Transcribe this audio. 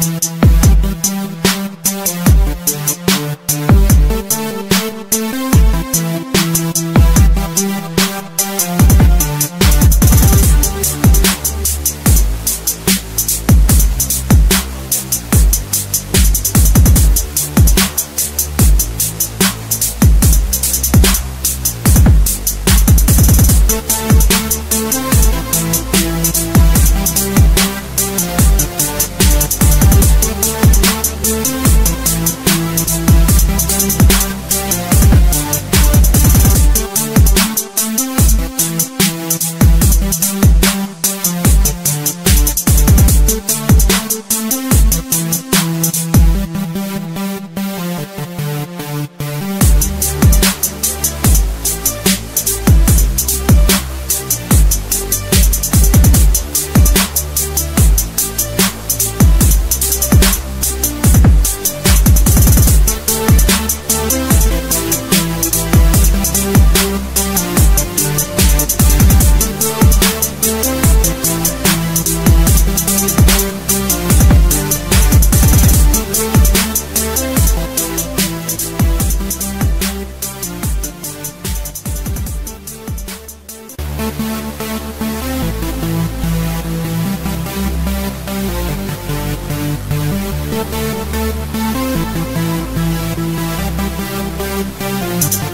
Thank Thank you.